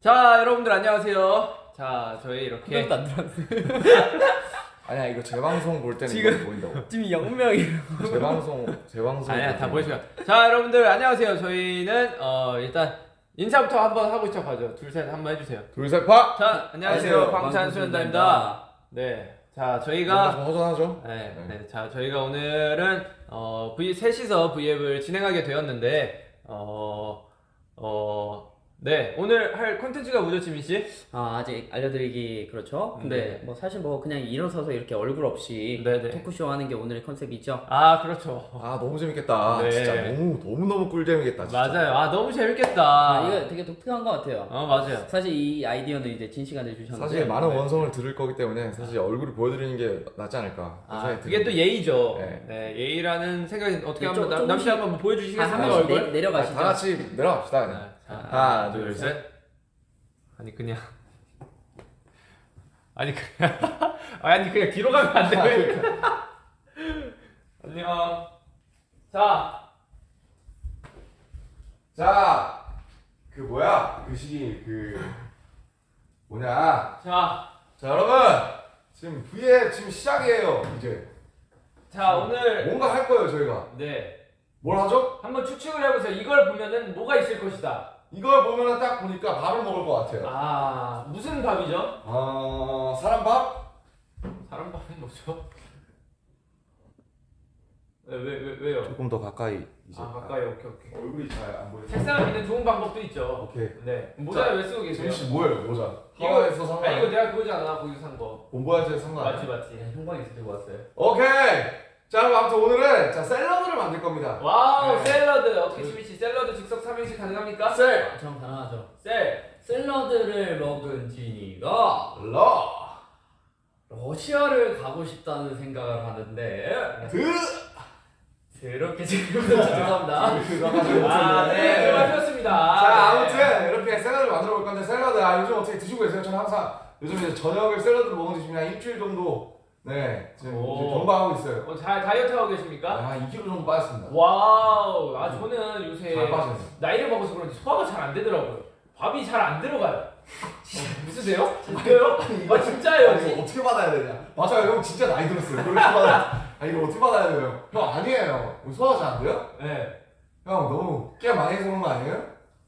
자, 여러분들 안녕하세요. 자, 저희 이렇게 안 들었어요. 아니야 이거 재방송 볼 때는 지금- 이거 보인다고. 지금 영명이 재방송 재방송. 아니야, 볼 다. 보시면. 자, 여러분들 안녕하세요. 저희는 어, 일단 인사부터 한번 하고 시작하죠. 둘, 셋 한번 해주세요. 둘셋 파. 자, 안녕하세요. 안녕하세요. 방탄소년단입니다. 네. 자, 저희가 좀 허전하죠? 네, 네. 네. 자, 저희가 오늘은 어, V 셋이서 V앱을 진행하게 되었는데 어, 어, 네, 오늘 할 콘텐츠가 뭐죠, 지민 씨? 아 아직 알려드리기 그렇죠. 근데 네. 뭐 사실 뭐 그냥 일어서서 이렇게 얼굴 없이 네, 네. 토크쇼 하는 게 오늘의 컨셉이죠. 아, 그렇죠. 아 너무 재밌겠다. 네. 진짜 너무 너무 너무 꿀잼이겠다. 진짜. 맞아요. 아, 너무 재밌겠다. 아, 이거 되게 독특한 것 같아요. 어, 맞아요. 사실 이 아이디어는 이제 진 씨가 내주셨는데 사실 많은 네. 원성을 들을 거기 때문에 사실 얼굴을 보여드리는 게 낫지 않을까. 아, 그게 또. 예의죠. 네. 네. 예의라는 생각이 어떻게 네, 한번 남- 조금씩- 남씨 한번 한, 보여주시겠어요? 한 얼굴? 내, 내려가시죠. 다 같이 내려갑시다. 하나, 둘, 셋. 아니 그냥 아니 그냥 아니 그냥 뒤로 가면 안 돼. 왜? 안녕. 자, 자, 그 뭐야? 그 시기 그 뭐냐? 자, 자 여러분 지금 V에 지금 시작이에요. 이제 자 오늘 뭔가 할 거예요 저희가. 네 뭘 하죠? 한번 추측을 해보세요. 이걸 보면은 뭐가 있을 것이다. 이걸 보면은 딱 보니까 밥을 먹을 것 같아요. 아 무슨 밥이죠? 어, 사람 밥? 사람 밥은 뭐죠? 네, 왜, 왜, 왜 요? 조금 더 가까이 이제. 아 가까이 오케이 오케이. 얼굴이 잘 안 보여. 책상을 미는 좋은 방법도 있죠. 오케이. 네 모자 왜 쓰고 계세요? 씨 뭐예요 모자? 이거- 하와이에서 산 거 이거 거. 내가 그거잖아 거기서 산 거. Bon Voyage 산거 맞지 아니야? 맞지. 네, 형광에서 들고 왔어요. 오케이. 자 그럼 아무튼 오늘은 자 샐러드를 만들 겁니다. wow 네. 샐러드 어떻게 지민 씨 샐러드 즉석 삼행시 가능합니까? 셀. 아, 전 가능하죠. 셀. 샐러드를 먹은 진이가 러. 러시아를 가고 싶다는 생각을 하는데 드. 그렇게 지금부터 죄송합니다. 들어가지고 아, 네, 네. 수고하셨습니다. 자 네. 아무튼 이렇게 샐러드를 만들어 볼 건데 샐러드 아 요즘 어떻게 드시고 계세요? 저는 항상 요즘 이제 저녁을 샐러드를 먹은 지 지금 한 일주일 정도 네 지금 오. 이제 경과하고 있어요. 어, 잘 다이어트 하고 계십니까? 아 2kg 정도 빠졌습니다. wow. 아 저는 요새 잘 빠졌네. 나이를 먹어서 그런지 소화가 잘 안 되더라고요. 밥이 잘 안 들어가요. 진짜 무슨데요? 진짜요? 아 진짜예요. 아니, 이거 어떻게 받아야 되냐? 맞아요, 형 진짜 나이 들었어요. 그렇게 받아. 아 이거 어떻게 받아야 돼요? 형 아니에요. 소화가 잘안 돼요? 네. 형 너무 깨 많이 해서 그런 거 아니에요?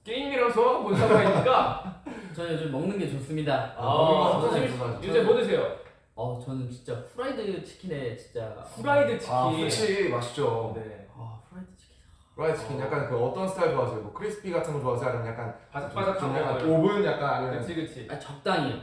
게임이랑 소화가 뭔 상관입니까? 저는 요즘 먹는 게 좋습니다. 아, 먹는 거 아, 선생님. 요새 뭐 드세요? 어 저는 진짜 후라이드 치킨에 진짜 후라이드 치킨. 아, 그렇지 맛있죠. 네. 아 후라이드 치킨. 프라이 치킨 어. 약간 그 어떤 스타일 좋아하세요? 뭐 crispy 같은 거 좋아하세요? 아니면 약간 바삭바삭한. 약간 오븐 약간 아니면 그치 그치. 아 적당히요.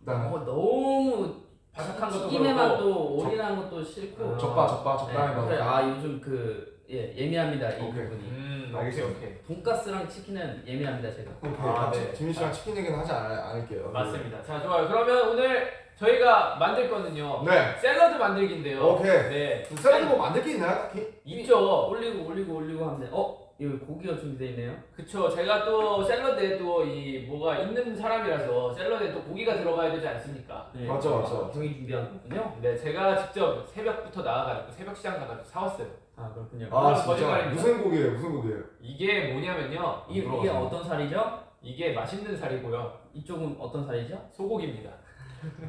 일단 어, 너무 바삭한 것도 튀김에만 그렇고. 또 oily한 것도 싫고. 아. 적바 적바 네, 적당히 그래, 먹어. 아 요즘 그 예, 예민합니다 이 오케이. 부분이. 음 오케이 알겠습니다. 오케이. 돈가스랑 치킨은 예민합니다 제가. 오케이. 아, 같이 네. 지민 씨랑 치킨 얘기는 하지 않, 않을게요. 맞습니다. 자 좋아요. 그러면 오늘 저희가 만들 거는요. 네. 샐러드 만들기인데요. 오케이. 네. 샐러드 뭐 만들 게 있나요? 딱히? 있죠. 올리고 올리고 올리고 하면 돼. 어 여기 고기가 준비되어 있네요. 그쵸. 제가 또 샐러드에 또 이 뭐가 있는 사람이라서 샐러드에 또 고기가 들어가야 되지 않습니까? 네. 맞죠, 맞죠. 형이 준비한 거군요. 네, 제가 직접 새벽부터 나와가지고 새벽 시장 가가지고 사왔어요. 아 그렇군요. 아 진짜 거짓말입니다. 무슨 고기예요? 무슨 고기예요? 이게 뭐냐면요. 이, 이게. 어떤 살이죠? 이게 맛있는 살이고요. 이쪽은 어떤 살이죠? 소고기입니다.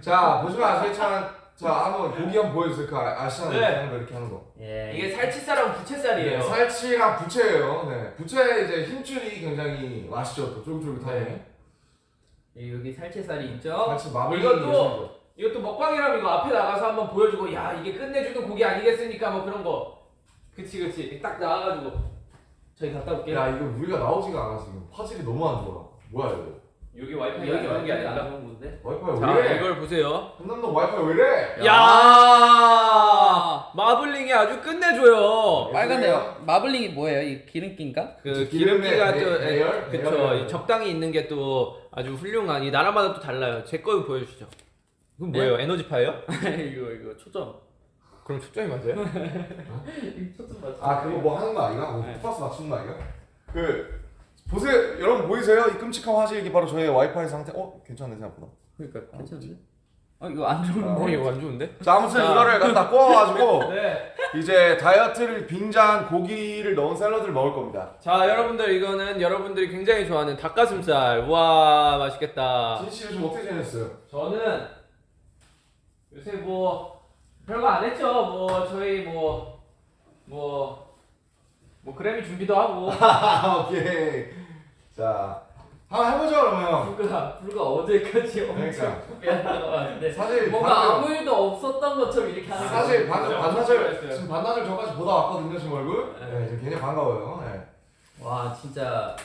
자 보시면 아시겠지만 자 한번 고기 한번 보여주세요. 그 아- 아시잖아요. 네. 이렇게, 이렇게 하는 거. 예. 이게 살치살하고 부채살이에요. 네, 살치랑 부채예요. 네, 부채 이제 힘줄이 굉장히 맛있죠. 또 쫄깃쫄깃하게. 네. 이- 여기 살치살이 있죠? 살치 마블링 이것도-. 이것도 먹방이라면 이거 앞에 나가서 한번 보여주고 야 이게 끝내주는 고기 아니겠습니까? 뭐 그런 거. 그치 그치. 딱 나와가지고 저희 갔다 올게요. 야 이거 우리가 나오지가 않아 지금. 화질이 너무 안 좋아. 뭐야 이거? 여기 와이파이 여기 그런 게 완전히 아닌가? 안 좋은 건데. 와이파이 자 왜 이래? 이걸 보세요. 한남동 와이파이 왜 이래? 야 마블링이 아주 끝내줘요. 빨간데요. 마블링이 뭐예요? 이 기름기인가? 그 기름기가 배- 또 배열? 그쵸. 이 적당히 있는 게 또 아주 훌륭한 이 나라마다 또 달라요. 제거 보여주시죠. 이건 뭐예요? 에너지파예요? 이거 이거 초점. 그럼 초점이 맞아요? 초점 맞. 아 그거 뭐 하는 거 아닌가? 뭐 네. 포커스 맞추는 거 아닌가? 그 보세요 여러분 보이세요? 이 끔찍한 화질 이게 바로 저의 와이파이 상태. 어 괜찮네 생각보다. 그러니까 괜찮은데? 어 이거 안 좋은데. 어 이거 안 좋은데? 자 아무튼 자. 이거를 갖다 구워가지고 네. 이제 다이어트를 빙자한 고기를 넣은 샐러드를 먹을 겁니다. 자 여러분들 이거는 여러분들이 굉장히 좋아하는 닭가슴살. 와 맛있겠다. 진씨 요즘 어떻게 지냈어요? 저는 요새 뭐 별거 안 했죠. 뭐 저희 뭐 뭐, 뭐 그래미 준비도 하고 아 오케이. 자 한번 해보죠 그러면. 불과 불과 어제까지 엄청 그러니까. 미안하다 왔는데 사실 뭔가 방금- 아무 일도 없었던 것처럼 이렇게 하는 거. 사실 방금 진짜 반나절 지금 반나절 전까지 보다 왔거든요 지금 얼굴. 네. 네, 지금 굉장히 반가워요. 네. 와 진짜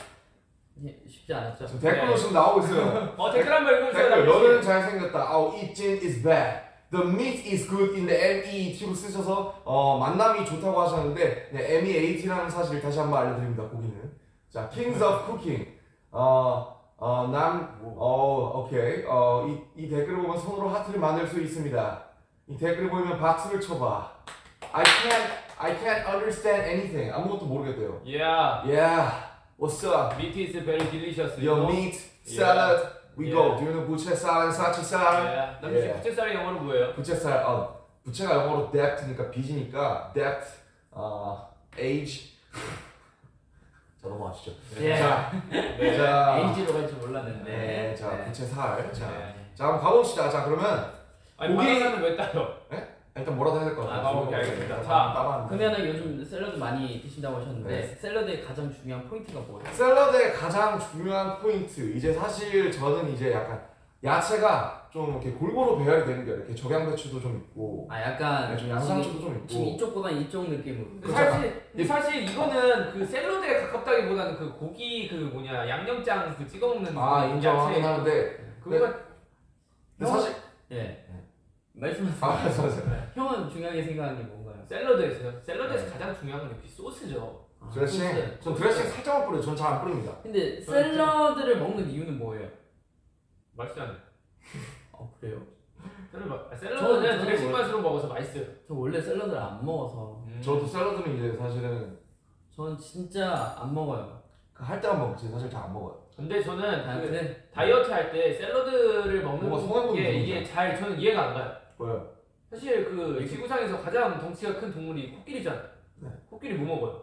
쉽지 않았죠. 지금 댓글로 네. 지금 나오고 있어요. 어 댓글 한번 읽어주세요. 댓글 씨. 너는 잘생겼다. Oh, eating is bad. The meat is good in the MEAT로 쓰셔서 어, 만남이 좋다고 하셨는데 네, MEAT라는 사실 다시 한번 알려드립니다. 고기는 자 Kings of Cooking 어, 어, 남, 어, 오케이. 어, 이, 이 댓글을 보면 손으로 하트를 만들 수 있습니다. 이 댓글을 보면 박수를 쳐봐. I can't, I can't understand anything. 아무것도 모르겠대요. Yeah, Yeah, what's up? meat is very delicious. you Your meat, salad, we Yeah. go. Do you know 부채살, 살치살? Yeah. 남준 씨 Yeah. 부채살이 영어로 뭐예요? 부채살, 어, 부채가 영어로 debt니까 빚이니까 debt, 어, age. 자 넘어가시죠. 예. 자, 네. 자, 에이지로 갈줄 몰랐는데. 네, 자 네. 부채살. 자, 네. 자 한번 가봅시다. 자 그러면 아니 고기- 바나나는 왜 따요? 일단 뭐라도 해야 될 것 같아요. 아, 오케이, 알겠습니다. 자, 자, 따라하는. 그러면은 요즘 샐러드 많이 드신다고 하셨는데 네. 샐러드의 가장 중요한 포인트가 뭐예요? 샐러드의 가장 중요한 포인트. 이제 사실 저는 이제 약간 야채가 좀 이렇게 골고루 배열이 되는 게 이렇게 적양배추도 좀 있고, 아 약간 네, 좀 양상추도 좀 지금 있고. 이쪽보다 이쪽 느낌으로. 근데 그렇죠. 사실 근데 사실 이거는 그 샐러드에 가깝다기보다는 그 고기 그 뭐냐 양념장 그 찍어 먹는 아 그 인정하긴 야채 하는데, 그거가 근데 사실 예. 말씀하세요. 아 맞아 맞아. 형은 중요하게 생각하는 게 뭔가요? 샐러드에서요. 샐러드에서 가장 중요한 건 역시 소스죠. 아, 드레싱. 소스. 전 드레싱 살짝만 뿌려요. 전 잘 안 뿌립니다. 근데 샐러드를 먹는 이유는 뭐예요? 맛있지 않아요? 어 그래요? 샐러드 아, 저는- 샐러드는 저는 드레싱 뭐- 맛으로 먹어서 맛있어요. 저 원래 샐러드를 안 먹어서 음. 저도 샐러드는 이제 사실은 저는 진짜 안 먹어요. 그할 때만 먹지 사실 잘 안 먹어요. 근데 저는 그 다이어트 다이어트 할 때 샐러드를 먹는 게. 이게 잘 저는 이해가 안 가요. 뭐요? 사실 그 지구상에서 가장 덩치가 큰 동물이 코끼리잖아요. 네. 코끼리 뭐 먹어요?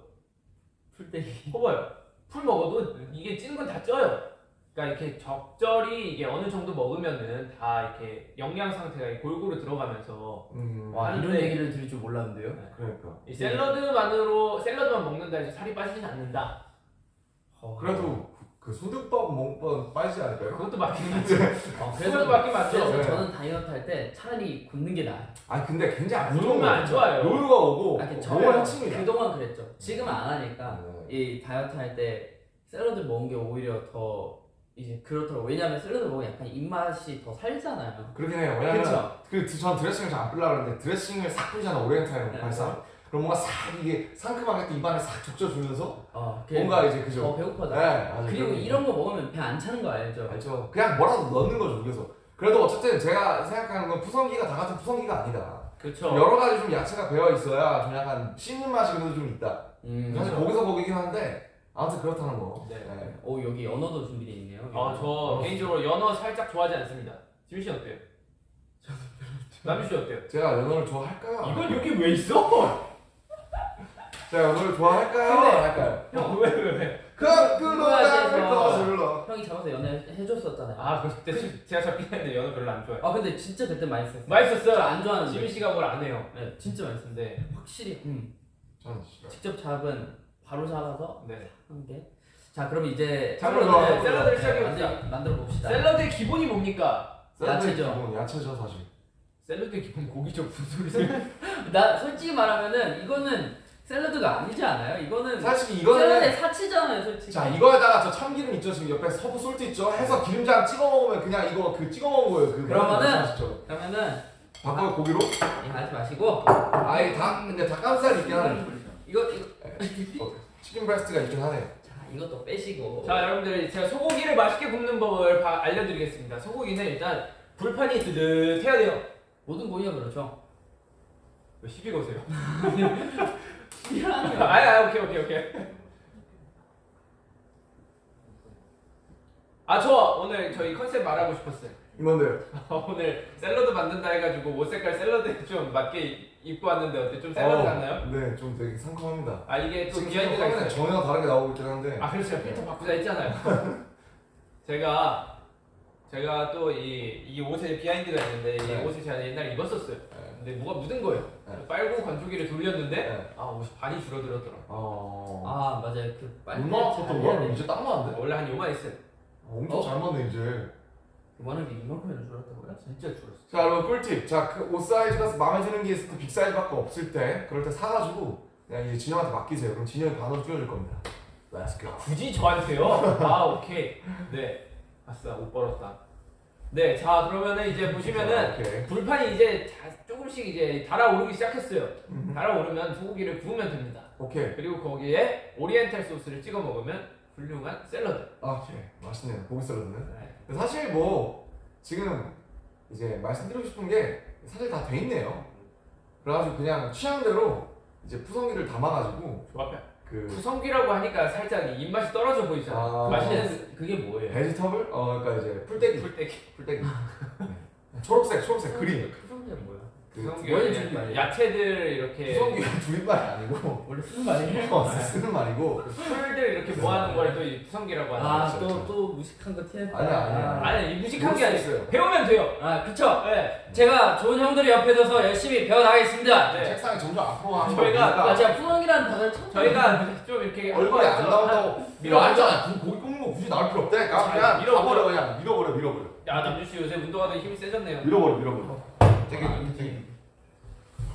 풀떼기. 커봐요. 풀 먹어도 이게 찌는 건 다 쪄요. 그러니까 이렇게 적절히 이게 어느 정도 먹으면은 다 이렇게 영양 상태가 골고루 들어가면서 음. 와 이런 얘기를 들을 줄 몰랐는데요. 그러니까. 이 샐러드만으로 샐러드만 먹는다 해서 살이 빠지진 않는다. 어, 그래도 그 소득밥 먹으면 빠지지 않을까요? 그것도 맞긴 맞죠. 어, 그래서 그래서 맞긴 맞죠. 그래서 네. 저는 다이어트 할 때 차라리 굽는 게 나아요. 아 근데 굉장히 안 좋은 거예요. 안 좋아요. 요요가 오고 아, 그 몸을 저는 해칩니다. 그동안 그랬죠. 지금은 안 하니까 네. 이 다이어트 할 때 샐러드 먹은 게 오히려 더 이제 그렇더라고. 왜냐면 샐러드 먹으면 약간 입맛이 더 살잖아요. 그렇긴 해요. 왜냐면 그렇죠. 그전 드레싱을 잘 안 뿌려고 그러는데 드레싱을 싹 뿌리잖아 오리엔탈 네. 발상. 그럼 뭔가 싹 이게 상큼하게 또 입안에 싹 적셔주면서 어, 그 뭔가 이제 더 그죠. 배고파져. 네, 맞아요. 그리고 그런 이런 거 먹으면 배 안 차는 거 알죠? 알죠. 그냥 뭐라도 넣는 거죠 그래서. 그래도 어쨌든 제가 생각하는 건 푸성귀가 다 같은 푸성귀가 아니다. 그렇죠. 여러 가지 좀 야채가 배어 있어야 좀 약간 씹는 맛이 그래도 좀 있다. 음. 사실 거기서 거기긴 한데 아무튼 그렇다는 거. 네. 오 여기 연어도 준비되어 있네요. 어, 저 개인적으로 연어 살짝 좋아하지 않습니다. 지민 씨 어때요? 남준 씨 어때요? 제가 연어를 좋아할까요? 이건 여기 왜 있어? 제가 연어를 좋아할까요? 근데- 안 할까요? 형 왜 왜 왜? 그 끄노다 그거에서- 끄노 형이 잡아서 연애 해줬었잖아요. 아 그때 술- 제가 잡긴 했는데 연어 별로 안 좋아해. 아 근데 진짜 그때 맛있었어요. 맛있었어요. 저안 좋아하는데. 지민 씨가 뭘 안 해요. 네, 진짜 맛있었는데 근데 확실히 음, 저는 진짜 직접 잡은 바로 잡아서 네. 한 게. 자 그럼 이제 자, 그러면 뭐, 샐러드를 네, 시작해봅시다. 만들, 만들어 봅시다. 샐러드의 기본이 뭡니까? 샐러드의 야채죠. 기본, 야채죠 사실. 샐러드의 기본 고기죠 무슨 소리세요? 나 솔직히 말하면은 이거는 샐러드가 아니지 않아요? 이거는 사실 이거는 사치잖아요, 솔직히. 자 이거에다가 저 참기름 있죠 지금 옆에 서부 솔트 있죠 해서 기름장 찍어 먹으면 그냥 이거 그 찍어 먹은 거예요 그 그러면은- 말씀하시죠 그러면은 바꿔 고기로 예, 하지 마시고 아예 닭 근데 닭가슴살이 있긴 하네 이거 이거 어, 치킨 브레스트가 있긴 하네 자 이것도 빼시고. 자 여러분들 제가 소고기를 맛있게 굽는 법을 바- 알려드리겠습니다. 소고기는 일단 불판이 뜨뜻해야 돼요. 모든 고기가 그렇죠. 왜 시비 거세요? 아니 아니 오케이 오케이 오케이. 아 저 오늘 저희 컨셉 말하고 싶었어요. 임원들 오늘 샐러드 만든다 해가지고 옷 색깔 샐러드에 좀 맞게 입고 왔는데 어때? 좀 샐러드 어, 같나요? 네, 좀 되게 상큼합니다. 아 이게 또 지금 behind가 있어요. 전혀 다르게 나오고 있긴 한데. 아 그렇죠 필터 바꾸자 했잖아요. 제가 제가 또 이 이 옷에 behind가 있는데 이 네. 옷을 제가 옛날에 입었었어요. 네. 근데 뭐가 묻은 거예요. 네. 빨고 건조기를 돌렸는데 네. 아 옷이 반이 줄어들었더라. 어. 아 맞아요 그 빨리 얼마 썼던 거야? 이제 딱 맞는데? 원래 한 요만 있어요. 엄청 어? 잘 맞네 이제. 게 이만큼이나 줄었다고요? 진짜 줄었어. 자 여러분 꿀팁. 자그 옷 사이즈가 마음에 드는 게 있을 때 빅 사이즈밖에 없을 때 그럴 때 사가지고 그냥 이제 진영한테 맡기세요. 그럼 진영이 반으로 줄여줄 겁니다. Let's go. 굳이 저한테요? 아 오케이. 네. 아싸 옷 벌었다. 네, 자 그러면은 이제 보시면은 오케이. 불판이 이제 자- 조금씩 이제 달아오르기 시작했어요. 음. 달아오르면 소고기를 구우면 됩니다. 오케이. 그리고 거기에 오리엔탈 소스를 찍어 먹으면 훌륭한 샐러드. 아, 오케이. 맛있네요. 고기 샐러드는. 네. 근데 사실 뭐 지금 이제 말씀드리고 싶은 게 사실 다 돼 있네요. 그래가지고 그냥 취향대로 이제 푸성기를 담아가지고 조합해. 그 구성기라고 하니까 살짝 이 입맛이 떨어져 보이잖아. 아. 맛있는 그게 뭐예요? 베지터블 어 그러니까 이제 풀떼기 풀떼기. 풀떼기 네. 초록색 초록색 그린? 그 줄임말이에요? 야채들 이렇게 푸성기가 줄임말이 아니고 원래 쓰는 말이에요? 어, 쓰는 말이고 풀들 이렇게 모아놓은 걸또이 구성기라고 하는 거죠. 그렇죠, 아또 또 무식한 거 티냈다 아니야, 아니야. 아니 이 무식한 게 아니에요. 배우면 돼요. 아 그쵸 네. 제가 좋은 형들이 옆에 둬서 열심히 배워나가겠습니다 네. 책상이 점점 앞으로 가는 저희가- 거니까 아 제가 푸성이라는 단어를 처음 저희가 좀 이렇게 얼굴이 안 나온다고 밀어 밀어왔잖아 고기 굽는 거 굳이 나올 필요 없다니까 자, 그냥 밀어버려. 밀어버려 그냥 밀어버려 밀어버려 야 남준 씨 요새 운동하더니 힘이 세졌네요. 밀어버려 밀어버려 되게 되게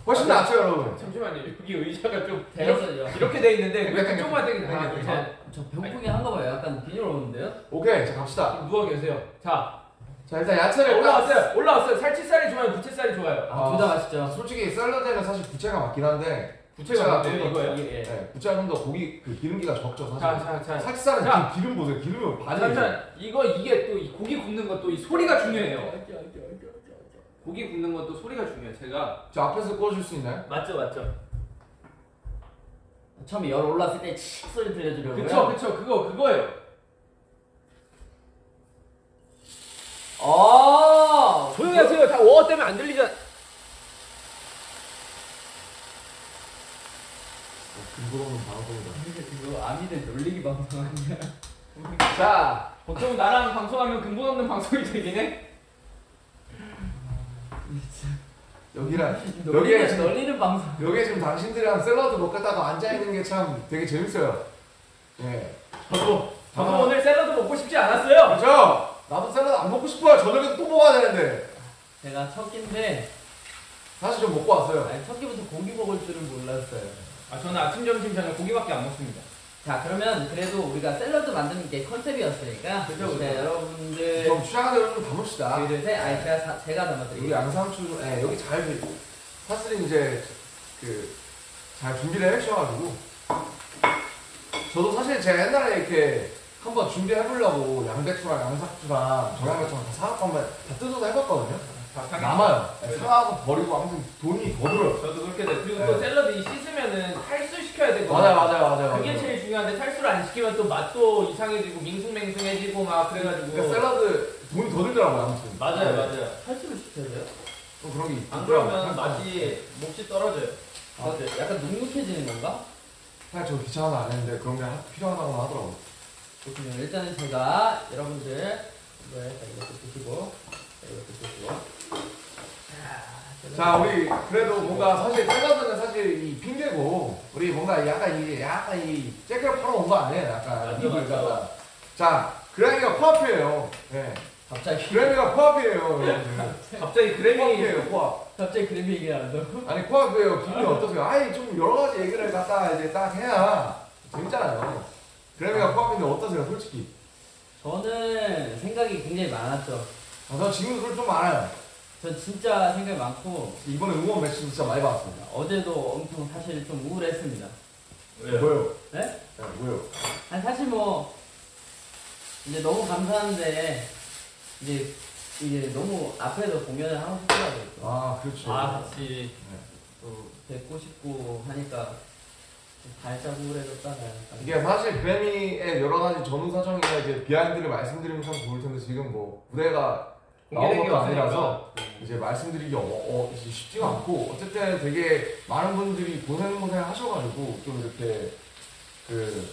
훨씬 낫죠 여러분 잠시만요. 여기 의자가 좀 대였어요 이렇게 돼 있는데 왜 약간 그쪽만 되게 약간 되게 약간 돼? 저 병풍이 한가 봐요 약간 비닐 오는데요? 오케이 자 갑시다 누워 계세요. 자 자 일단 야채를 딱- 올라왔어요. 올라왔어요. 살치살이 좋아요. 부채살이 좋아요. 아. 아둘 다 맛있죠? 솔직히 샐러드에는 사실 부채가 맞긴 한데 부채가 좀 더- 이거예요? 예, 예. 네, 부채가 좀 더 고기 그 기름기가 적죠 사실 자 자 자. 살살은 자. 기- 기름 보세요 기름이 반이 잠시만 이거 이게 또이 고기 굽는 것도 이 소리가 중요해요. 고기 굽는 것도 소리가 중요해요. 제가 저 앞에서 구워줄 수 있나요? 맞죠 맞죠. 처음에 열 올랐을 때칙 소리 들려주려고요 그쵸 그쵸 그거 그거예요. 아 조용히 하세요. 다워 때문에 안 들리잖아. 없는 방송이다 그거 아미들 놀리기 방송 아니야? 자 보통 나랑 방송하면 근본 없는 방송이 되긴 해. 여기랑 여기에 지금 놀리는 방송 여기에 지금 당신들이랑 샐러드 먹겠다고 앉아 있는 게 참 되게 재밌어요 예 저도 저도 아. 오늘 샐러드 먹고 싶지 않았어요. 그렇죠? 나도 샐러드 안 먹고 싶어요 저녁에 또 먹어야 되는데 제가 첫 끼인데 사실 좀 먹고 왔어요 아니, 첫 끼부터 고기 먹을 줄은 몰랐어요 아 저는 아침 점심 저녁 고기밖에 안 먹습니다. 자 그러면 그래도 우리가 샐러드 만드는 게 컨셉이었으니까 그죠, 그죠. 네, 여러분들 좀 취향 대로 좀 담읍시다 둘, 셋 아니 제가, 사, 제가 담아드릴게요 양상추 예, 여기 잘 돼. 사실은 이제 그 잘 준비를 해주셔가지고 저도 사실 제가 옛날에 이렇게 한번 준비해 보려고 양배추랑 양상추랑 정양배추랑 다 사갖고 한번 다 뜯어서 해봤거든요. 남아요. 예, 사가고 버리고 아무튼 돈이 더 들어요. 저도 그렇게 돼. 그리고 네. 또 샐러드 이 씻으면은 탈수 시켜야 되거든요. 맞아요, 맞아요, 맞아요. 그게 맞아요. 제일 중요한데 탈수를 안 시키면 또 맛도 이상해지고 밍숭맹숭해지고 막 그래가지고. 그러니까 샐러드 돈이 더 들더라고요, 아무튼. 맞아요, 네. 맞아요. 탈수를 시켜야 돼요? 좀 그런 게안 있더라고요. 그러면 맛이 몫이 떨어져요. 아, 네. 약간 눅눅해지는 건가? 사실 저 귀찮아서 안 했는데 그런 게 하- 필요하다고 하더라고요. 그렇군요 일단은 제가 여러분들 이것도 드시고 자, 이것도 드시고 자, 자 우리 그래도 뭔가 사실 샐러드는 사실 이 핑계고 우리 뭔가 약간 이게 약간 이 잭을 팔아 온 거 아니에요? 약간 입을 맞아. 갖다 자 그라미가 코앞이에요. 네 갑자기. 그라미가 코앞이에요 여러분들. 갑자기 그래미 코앞이에요 코앞. 갑자기 얘기를 한다고? 아니 코앞이에요. 기분이 어떠세요? 아니 좀 여러 가지 얘기를 갖다 이제 딱 해야 재밌잖아요. 그라미가 코앞인데 어떠세요 솔직히? 저는 생각이 굉장히 많았죠. 아, 저 지금도 그럴 좀 많아요 전 진짜 생각이 많고 이번에 응원 메시지 진짜 많이 받았습니다 어제도 엄청 사실 좀 우울했습니다 뭐요? 네? 네, 뭐요? 아니 사실 뭐 이제 너무 감사한데 이제 이제 너무 앞에서 공연을 하고 싶더라고요. 또. 아 그렇죠 아 같이 또 뵙고 싶고 하니까 좀 발짝 우울해졌다가 약간 이게 사실 그래미의 여러 가지 전후 사정이나 이제 비하인드를 말씀드리면 참 좋을 텐데 지금 뭐 무대가 공개된 게 것도. 아니라서 이제 말씀드리기 어, 어, 이제 쉽지가 않고 어쨌든 되게 많은 분들이 고생 고생 하셔가지고 좀 이렇게 그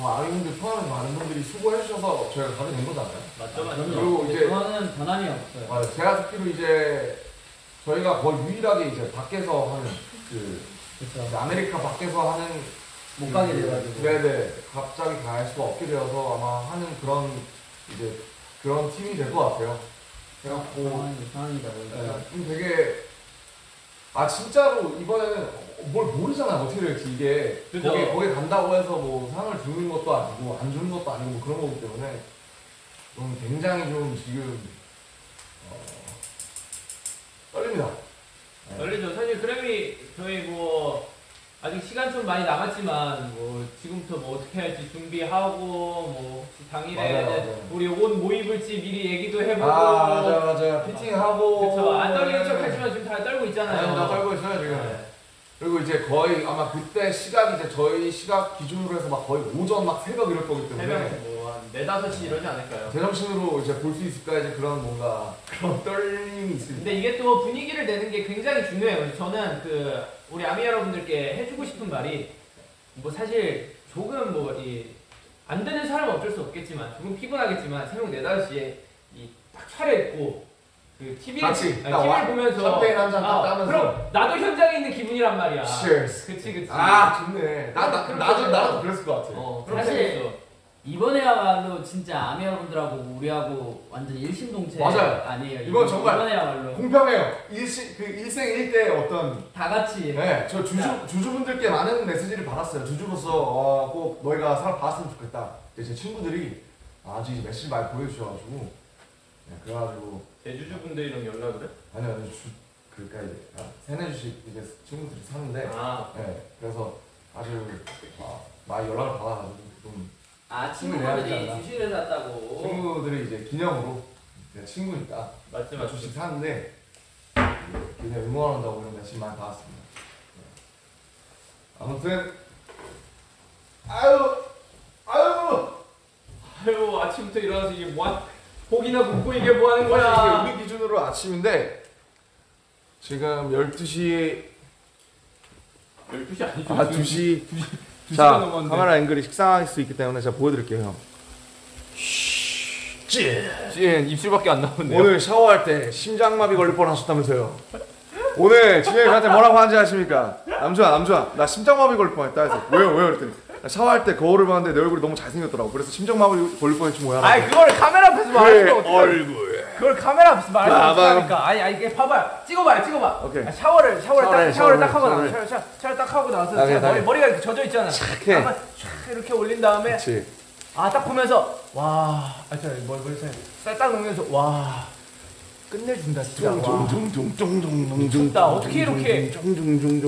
아이분들 포함해서 많은 분들이 수고해 주셔서 저희가 가게 된 거잖아요. 맞죠, 맞죠. 그리고 근데 이제- 그거는 변함이 없어요. 맞아요. 제가 듣기로 이제 저희가 거의 유일하게 이제 밖에서 하는 그 그렇죠. 아메리카 밖에서 하는 못 가게 그- 돼가지고. 네네 갑자기 갈 수가 없게 되어서 아마 하는 그런 이제 그런 팀이 될 것 같아요. 그래갖고 상황이 상황이다 보니까. 네, 좀 되게 아 진짜로 이번에는 뭘 모르잖아 어떻게 될지 이게 그죠. 거기 거기 간다고 해서 뭐 상을 주는 것도 아니고 안 주는 것도 아니고 뭐 그런 거기 때문에 좀 굉장히 좀 지금 어, 떨립니다. 떨리죠. 사실 그래미 저희 뭐 아직 시간 좀 많이 남았지만 뭐 지금부터 뭐 어떻게 할지 준비하고 뭐 혹시 당일에 맞아요, 맞아요. 우리 옷뭐 입을지 미리 얘기도 해보고 아 맞아 맞아 피팅하고 그쵸 안 떨리는 척 하지만 지금 다 떨고 있잖아요. 네, 나 떨고 있어요 지금. 네. 그리고 이제 거의 아마 그때 시각이 이제 저희 시각 기준으로 해서 막 거의 오전 막 새벽 이럴 거기 때문에 새벽 뭐 한 4, 5시 이러지 않을까요? 제정신으로 이제 볼 수 있을까 이제 그런 뭔가 그런 떨림이 있습니다. 근데 이게 또 분위기를 내는 게 굉장히 중요해요. 저는 그 우리 아미 여러분들께 해주고 싶은 말이 뭐 사실 조금 뭐이안 되는 사람은 어쩔 수 없겠지만 조금 피곤하겠지만 새벽 4, 5시에 이딱 차려입고 그 TV를, 같이 딱 TV를 와- 보면서 샴페인 한잔 딱 따면서. 그럼 나도 현장에 있는 기분이란 말이야. Cheers. 그치 그치. 아 좋네. 나, 나 나도 그렇게 나도 그랬을 것 같아. 어, 사실 이번에야말로 진짜 아미 여러분들하고 우리하고 완전 일심동체 맞아요. 아니에요. 이건 정말 이번에야말로 공평해요. 일시 그 일생 일대 어떤 다 같이 네, 저 주주 주주분들께 많은 메시지를 받았어요. 주주로서 어, 꼭 너희가 살 봤으면 좋겠다. 근데 제 친구들이 아주 이제 메시지 많이 보여주셔가지고 네, 그래가지고 대주주분들이랑 연락을 해? 아니요 아니 주 그러니까 이제 아, 세네 주식 이제 친구들이 사는데 아 네, 그래서 아주 아, 많이 연락을 받아가지고 좀 아 친구들이. 주식을 샀다고. 친구들이 이제 기념으로 내 친구니까 맞지 맞지. 주식 사는데 그냥 응원한다고 이런 메시지 많이 받았습니다. 네. 아무튼 아유 아유 아유 아침부터 일어나서 이게 뭐야? 고기나 굽고 이게 뭐 하는 이게 거야? 우리 기준으로 아침인데 지금 12시 12시 아니죠? 아 2시 두자시 간 넘었는데. 카메라 앵글이 식상할 수 있기 때문에 제가 보여드릴게요 형. 찐 입술밖에 안 나오는데요. 오늘 샤워할 때 심장마비 걸릴 뻔하셨다면서요. 오늘 진영이한테 뭐라고 하는지 아십니까? 남주아 남주아 나 심장마비 걸릴 뻔했다 해서 왜요 왜요 그랬더니 나 샤워할 때 거울을 봤는데 내 얼굴이 너무 잘생겼더라고 그래서 심장마비 걸릴 뻔했지 뭐야 아니 그걸 카메라 앞에서 말하면 어떡해? 얼굴 그걸 카메라 봐봐. 어떡하니까 아니 아니 이게 봐봐요 찍어봐요 찍어봐 오케이. 아, 샤워를 샤워를 샤워를 해, 딱 샤워를 딱 하고 나서 샤워를. 샤워, 샤워, 딱 하고 나서 머리. 머리가 이렇게 젖어 있잖아 착해. 한번 촥 이렇게 올린 다음에 아 딱 보면서 와아 저 머리 머리 쌀딱 녹면서 와 끝내준다 진짜 와. 미쳤다. 어떻게 이렇게-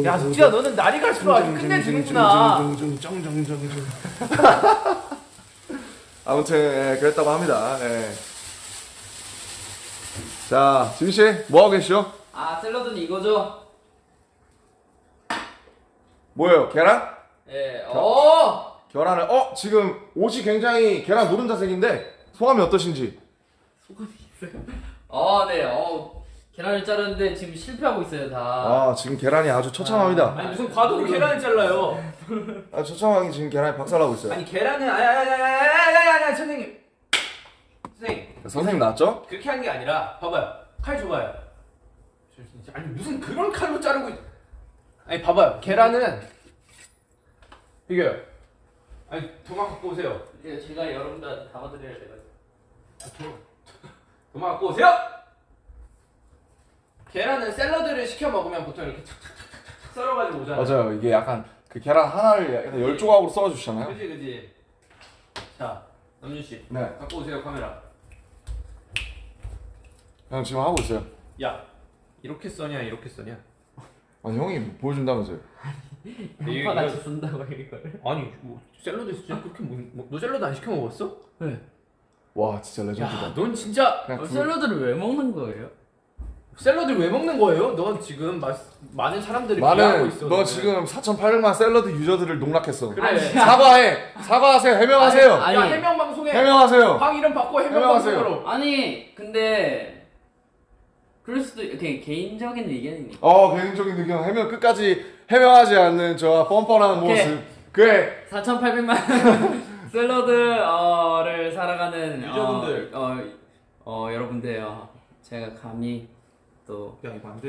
야 숙지야 너는 날이 갈수록 아주 끝내주는구나 아무튼 예, 그랬다고 합니다. 예. 자, 지민 씨, 뭐 하고 계시죠? 아 샐러드는 이거죠? 뭐예요? 계란? 예. 어. 계란을 어 지금 옷이 굉장히 계란 노른자색인데 소감이 어떠신지? 소금이 있어요. 어, 네. 어. 계란을 자르는데 지금 실패하고 있어요, 다. 아 지금 계란이 아주 처참합니다. 아니 무슨 과도로 계란을 잘라요 아 처참하게 지금 계란이 박살나고 있어요. 아니 계란은 아니 선생님 선생님 선생님 나왔죠? 그렇게 하는 게 아니라 봐봐요 칼 줘봐요 저 진짜 아니 무슨 그런 칼로 자르고 있... 아니 봐봐요 계란은 이게요 아니 도마 갖고 오세요 예, 제가 여러분들한테 담아드려야 돼요. 아, 도- 도마 갖고 오세요 계란은 샐러드를 시켜 먹으면 보통 이렇게 착착착착 썰어가지고 오잖아요 맞아요. 이게 약간 그 계란 하나를 약간 열 조각으로 썰어주시잖아요. 그지 그지 자 남준 씨 네. 갖고 오세요 카메라 형 지금 하고 있어요. 야 이렇게 써냐 이렇게 써냐 아니 형이 보여준다면서요. 형과 같이 준다고 이거를. 아니 뭐 샐러드 진짜 그렇게 뭐, 뭐, 너 샐러드 안 시켜 먹었어? 와 진짜 레전드다. 야 넌 진짜 그냥 어, 그- 샐러드를 왜 먹는 거예요? 샐러드를 왜 먹는 거예요? 넌 지금 마, 많은 사람들이 비하고 많은 있어 너 너는. 지금 4,800만 샐러드 유저들을 농락했어. 그래 사과해. 사과하세요. 해명하세요. 아니, 야 해명 방송에 해명하세요. 방 이름 바꿔 해명 해명하세요. 방송으로 아니, 근데 그럴 수도 이렇게 개인적인 의견이니까. 어 개인적인 의견 해명 끝까지 해명하지 않는 저 뻔뻔한 오케이. 모습. 그래. 4,800만 샐러드를 살아가는 유저분들. 어, 어, 어, 여러분들 어, 제가 감히 또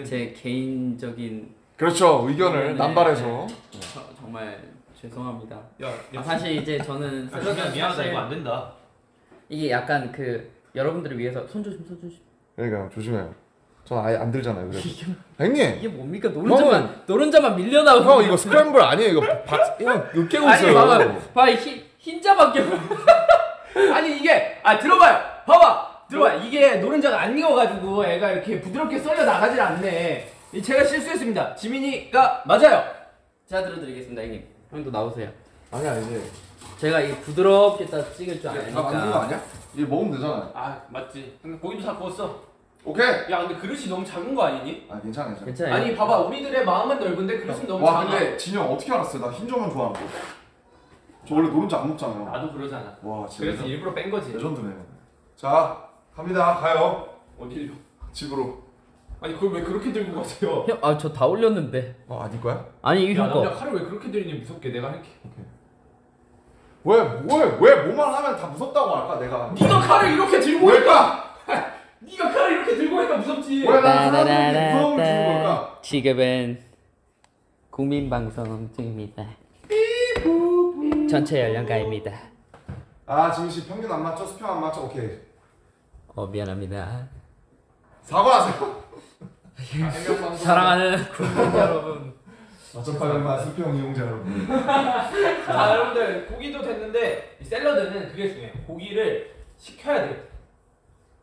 제. 개인적인 그렇죠 의견을 네, 남발해서. 네. 저- 정말 죄송합니다. 야 아, 사실 이제 저는 아, 샐러드 미안, 미안하다 이거 안 된다. 이게 약간 그 여러분들을 위해서 손 조심 손 조심 그러니까 조심해요. 전 아예 안 들잖아요. 그래. 형님. 이게 뭡니까 노른자만 노른자만 밀려나오고 형 이거 스크램블 아니에요. 이거 박, 형 이거 깨고 아니 있어요. 봐봐 봐 흰, 흰자밖에 아니 이게 아 들어봐요. 봐봐. 들어봐. 이게 노른자가 안 익어가지고 애가 이렇게 부드럽게 썰려 나가질 않네. 이 제가 실수했습니다. 지민이가 맞아요. 제가 들어드리겠습니다 형님 형도 나오세요 아니야 이제. 제가 이 부드럽게 딱 찍을 줄 아니까 아니야? 이제 먹으면 되잖아요. 아 맞지. 근데 고기도 다 구웠어. 오케이. 야 근데 그릇이 너무 작은 거 아니니? 아 괜찮아 괜찮아. 괜찮아요 아니 봐봐 우리들의 마음은 넓은데 그릇은 너무 와 작아. 근데 진영 어떻게 알았어요? 나 흰점만 좋아하는 거. 저 원래 노른자 안 먹잖아요. 나도 그러잖아. 와 진짜 그래서 일부러 뺀 거지. 레전드네. 자 갑니다 가요 어딜요? 집으로. 아니 그걸 왜 그렇게 들고 가세요? 형, 아 저 다 올렸는데 어 아닐 거야? 아니 이게 야 형 남자 거. 칼을 왜 그렇게 들이니 무섭게 내가 할게. 왜왜왜 뭐만 하면 다 무섭다고 할까 내가? 네가 칼을 이렇게 들고 왜까? 네가 이렇게 들고 오니까 무섭지. 무서움을 주는 걸까? 지금은 국민 방송 중입니다. 전체 연령가입니다. 아 지민 씨 평균 안 맞춰 수평 안 맞춰 오케이 어 미안합니다. 사과하세요. 해명방송. 사랑하는 국민 여러분. 4,800만 수평 이용자 여러분. 자 여러분들 고기도 됐는데 이 샐러드는 그게 중요해. 고기를 식혀야 돼.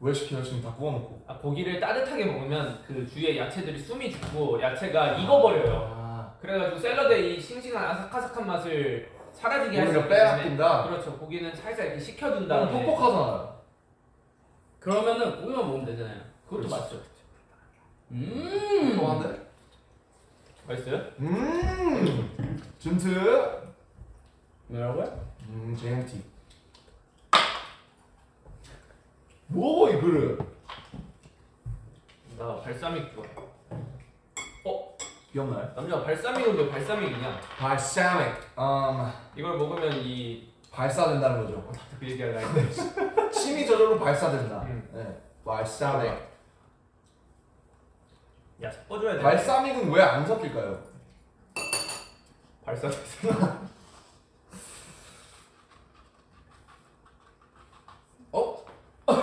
왜 시켜요 지금 다 구워놓고? 아, 고기를 따뜻하게 먹으면 그 주위에 야채들이 숨이 죽고 야채가 익어버려요. 아 그래가지고 샐러드의 이 싱싱한 아삭아삭한 맛을 사라지게 할수 있기 때문에 빼앗긴다. 그렇죠. 고기는 살살 이렇게 식혀둔 너무 다음에 뻑뻑하잖아요. 그러면은 고기만 먹으면 되잖아요. 그것도 그렇지. 맛있죠. 음. 뻑뻑한데? 맛있어요? 음 준트. 뭐라고요? 음 JMT. 뭐 이거를? 나 발사믹 좋아해. 어? 기억나요? 남자가 발사믹은 왜 발사믹이냐? 발사믹. 음 이걸 먹으면 이 발사된다는 거죠. 그 얘기하려 했는데 침이 저절로 발사된다. 음. 네. 발사믹. 야 섞어줘야 돼. 발사믹은 왜 안 섞일까요? 발사됐 어. 어?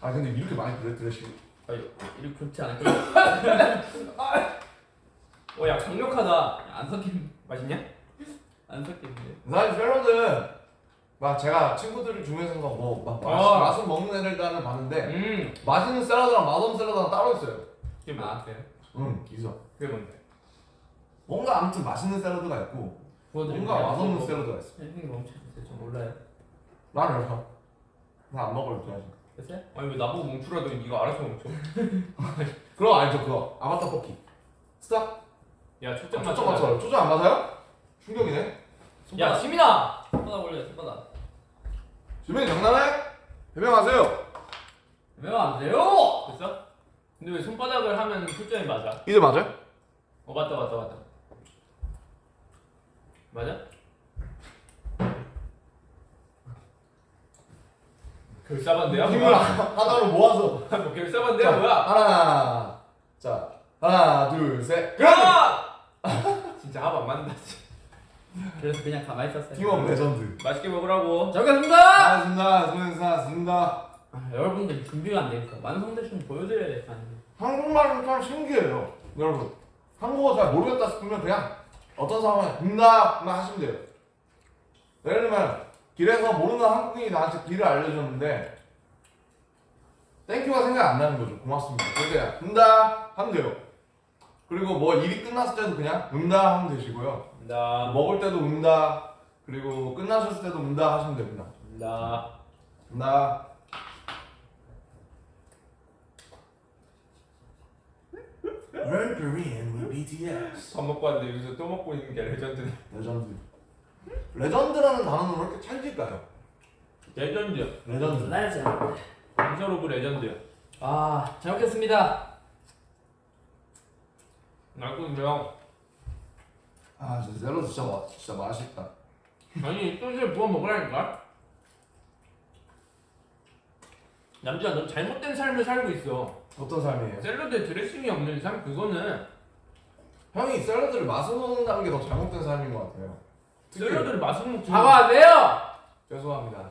아 근데 이렇게 많이 그래 드레시. 아, 이렇게 그렇지 않을까? 어, 야 강력하다. 안 섞이는 맛있냐? 안 섞이는데. 사실 샐러드 막 제가 친구들 중에서 뭐막 아. 맛을 먹는 애들단을 봤는데 음. 맛있는 샐러드랑 맛없는 샐러드랑 따로 있어요. 그게 뭐? 아? 응, 있어. 그게 뭔데? 뭔가 아무튼 맛있는 샐러드가 있고 뭔가 맛없는 샐러드가 있어. 형이 멈춰주세요. 저 몰라요. 이렇게 나안 먹어요, 그냥. 됐어요? 아니 왜 나보고 멈추라더니 네가 알아서 멈춰? 그거 알죠, 그거 아바타 포키. Stop. 야 초점 아, 맞춰. 초점 맞춰요. 초점 안 맞아요? 충격이네. 야 지민아. 손바닥 올려요. 손바닥. 지민 장난해? 해명하세요. 왜안 돼요? 됐어? 근데 왜 손바닥을 하면 초점이 맞아? 이제 맞아요? 어 맞다 맞다 맞다. 맞아? 결사반대야 힘을 뭐야? 하- 하나로 모아서. 뭐 결사반대야 자, 뭐야? 하나. 자, 하나, 둘, 셋. 그럼 아! 진짜 합안 맞는다. 진짜. 그래서 그냥 가만히 있었어요. team up legend. 맛있게 먹으라고. 잘 먹겠습니다. 수고하셨습니다. 수고하셨습니다. 아, 여러분들 준비가 안 되니까 완성된 좀 보여드려야 될 거 아니에요. 한국말은 참 신기해요. 여러분. 한국어 잘 모르겠다 싶으면 그냥 어떤 상황에 응답만 하시면 돼요. 예를 들면 길에서 모르는 한국인이 나한테 길을 알려줬는데 thank you가 생각 안 나는 거죠. 고맙습니다. 그렇게 응답 하면 돼요. 그리고 뭐 일이 끝났을 때도 그냥 응답 하면 되시고요. 나 먹을 때도 응답 그리고 끝나셨을 때도 응답 하시면 됩니다. 나. 응답 Learn Korean with BTS 밥 먹고 왔는데 여기서 또 먹고 있는 게 legend네. legend legend라는 단어는 왜 이렇게 찰질까요? legend야. legend legend. 강철 of legend야. 아, 잘 먹겠습니다. 맛있군요. 아, 저 샐러드 진짜 맛, 진짜 맛있다. 아니 소스를 부어 먹으라니까. 남자 너 잘못된 삶을 살고 있어. 어떤 삶이에요? 샐러드에 드레싱이 없는 삶 그거는 형이 샐러드를 맛으로 먹는다는 게 더 잘못된 삶인 것 같아요. 샐러드를 맛으로 먹지. 사과하세요. 죄송합니다.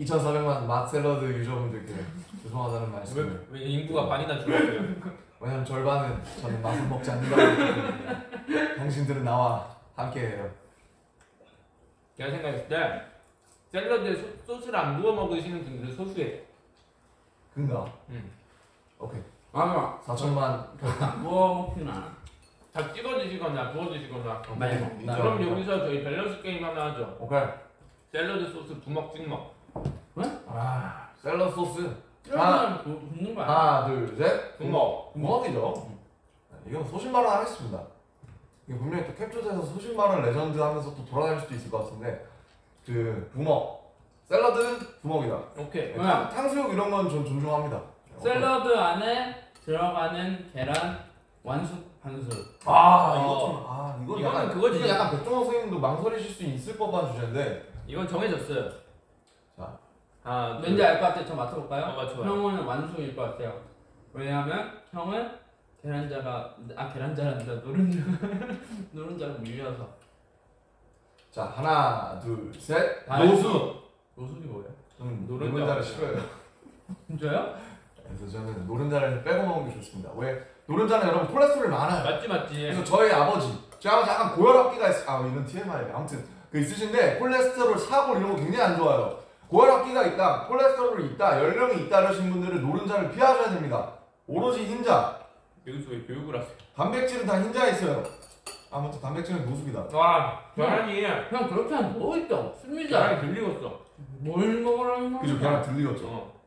2,400만 맛 샐러드 유저분들께 죄송하다는 말씀을 왜, 왜 인구가 반이나 줄었어요? 왜냐면 절반은 저는 맛을 먹지 않는다고 당신들은 나와 함께해요. 제가 생각했을 때 샐러드에 소, 소스를 안 부어 먹으시는 분들은 소수예요. 근가? 음. 오케이. 맞아. 4천만 뭐 먹지나. 다 찍어 드시거나 부어 드시거나. 많이 먹다. 그럼 여기서 저희 밸런스 게임 하나 하죠. 오케이. 샐러드 소스 부먹 찍먹. 아 샐러드 소스 이러면 붓는 거야. 하나 둘셋 부먹. 부먹이죠. 이건 소신 발언 하겠습니다. 이게 분명히 또 캡처돼서 소신 발언 레전드 하면서 또 돌아다닐 수도 있을 것 같은데 그 부먹 샐러드는 부먹이다. 오케이. 네. 탕, 탕수육 이런 건 전 존중합니다. 샐러드 안에 들어가는 계란 완숙 반숙. 아 어. 이거 좀 아 이건 이거는 약간 그거지. 이거 약간 백종원 선생님도 망설이실 수 있을 법한 주제인데 이건 정해졌어요. 자. 하나, 둘. 왠지 알 것 같아. 저 맞춰볼까요? 어, 맞춰요. 형은 완숙일 것 같아요. 왜냐하면 형은 계란자가 아 계란자란다 노른자 노른자가 밀려서 자 하나 둘 셋 아, 노수. 노숙이 뭐예요? 노른자. 노른자를 싫어요. 진짜요? 그래서 저는 노른자를 빼고 먹는 게 좋습니다. 왜 노른자는 여러분 콜레스테롤이 많아요. 맞지 맞지. 그래서 저희 아버지, 저희 아버지 약간 고혈압기가 있, 아 이런 TMI예요. 아무튼 그 있으신데 콜레스테롤 사고 이런 거 굉장히 안 좋아요. 고혈압기가 있다, 콜레스테롤이 있다, 연령이 있다 이러신 분들은 노른자를 피하셔야 됩니다. 오로지 흰자, 여기서 왜 교육을 하세요? 단백질은 다 흰자에 있어요. 아무튼 단백질은 노숙이다. 와, 계란이 형 그렇게 하면 게 없습니다. 계란이 들리겠어. 뭘 먹으라는 거야? 그죠? 계란 들리겠죠? 어.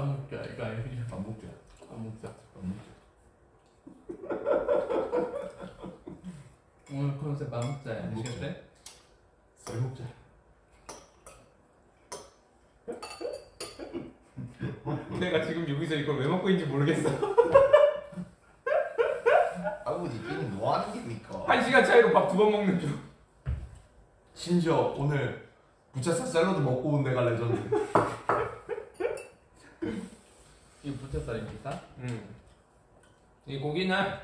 밥 먹자 이거 아니야? 안 먹자. 밥 먹자. 안 먹자. 오늘 컨셉. 밥 먹자. 아시겠대? 쌀 먹자. 내가 지금 여기서 이걸 왜 먹고 있는지 모르겠어. 아버지 이는 뭐 하는 겁니까? 한 시간 차이로 밥 두 번 먹는 중. 심지어 오늘 부채살 샐러드 먹고 온 내가 레전드. 이 부채살입니까? 음. 이 고기는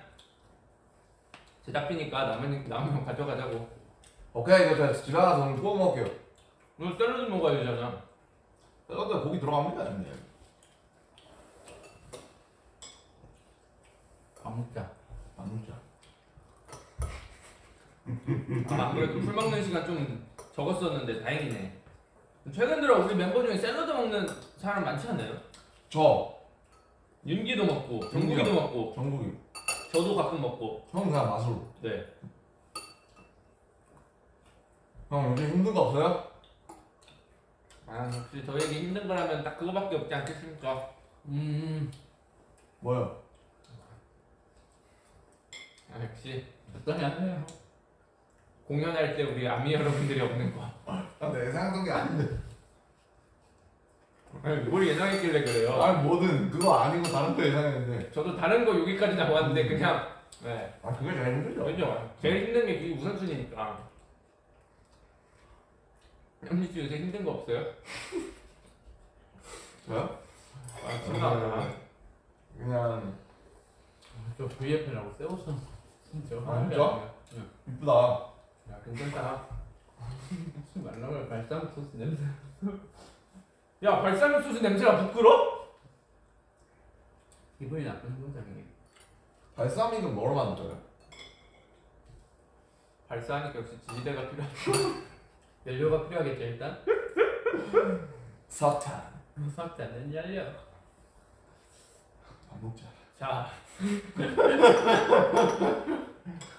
제작비니까 남은 남은 거 가져가자고. 오케이 이거 제가 집에 가서 오늘 구워 먹을게요. 너 샐러드 먹어야 되잖아. 샐러드에 고기 들어갑니다 형님. 밥 먹자. 안 먹자. 아, 안 그래도 풀 먹는 시간 좀 적었었는데 다행이네. 최근 들어 우리 멤버 중에 샐러드 먹는 사람 많지 않나요? 저 윤기도 먹고, 윤기요. 정국이도 먹고, 정국이 저도 가끔 먹고. 형 그냥 맛으로. 네. 형 요즘 힘든 거 없어요? 아 역시 저에게 힘든 거라면 딱 그거밖에 없지 않겠습니까? 음. 뭐요? 아 역시 적당히 하세요. 공연할 때 우리 아미 여러분들이 없는 거. 나내 생각한 게 아닌데. 아니, 뭘 예상했길래 그래요? 아니 뭐든 그거 아니고 다른 거 예상했는데. 저도 다른 거 여기까지 나왔는데 그냥 네. 아 그게 제일 힘들죠. 그죠? 제일 힘든 게 우선순위니까. 현지 씨 요새 힘든 거 없어요? 저요? 아 진짜. 그냥 저 VF라고 새 옷은 진짜. 아, 진짜? 이쁘다. 야 괜찮다. 무슨 말라고 발사믹 소스 냄새. 야 발사믹 소스 냄새가 부끄러? 기분이 나쁜 현상이. 발사믹은 뭐로 만들어요? 발사하니까 역시 지지대가 필요하다. 연료가 필요하겠죠 일단. 석탄. 무섭지 않는 연료. 안 먹자. 자.